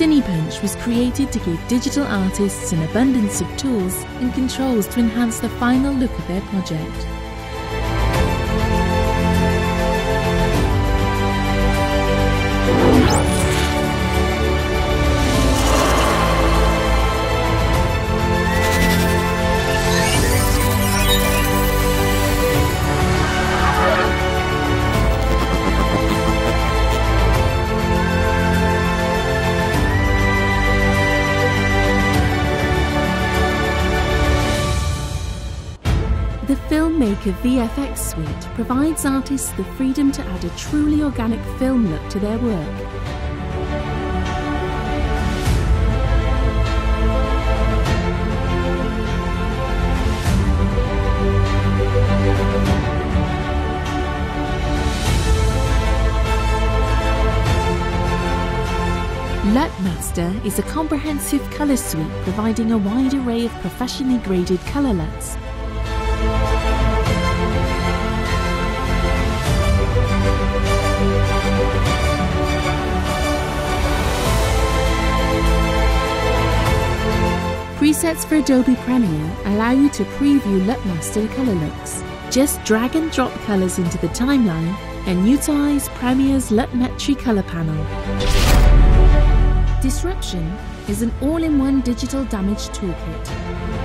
Cinepunch was created to give digital artists an abundance of tools and controls to enhance the final look of their project. Filmmaker VFX Suite provides artists the freedom to add a truly organic film look to their work. LUTMaster is a comprehensive colour suite providing a wide array of professionally graded colour LUTs Presets for Adobe Premiere allow you to preview LUTMaster color looks. Just drag and drop colors into the timeline and utilize Premiere's Lumetri color panel. Disruption is an all-in-one digital damage toolkit.